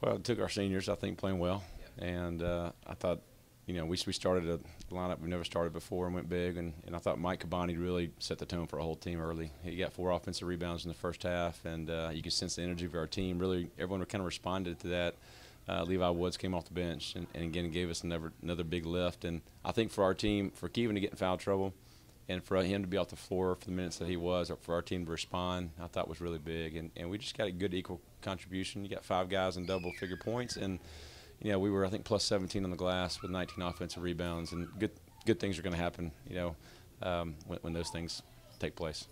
Well, it took our seniors, I think, playing well, and uh, I thought, you know, we we started a lineup we've never started before and went big, and, and I thought Mike Cabani really set the tone for our whole team early. He got four offensive rebounds in the first half, and uh, you could sense the energy of our team. Really, everyone kind of responded to that. Uh, Levi Woods came off the bench and, and again gave us another another big lift. And I think for our team, for Kevin to get in foul trouble, and for him to be off the floor for the minutes that he was, or for our team to respond, I thought was really big. And, and we just got a good equal contribution. You got five guys in double figure points, and you know we were I think plus 17 on the glass with 19 offensive rebounds, and good good things are going to happen. You know um, when, when those things take place.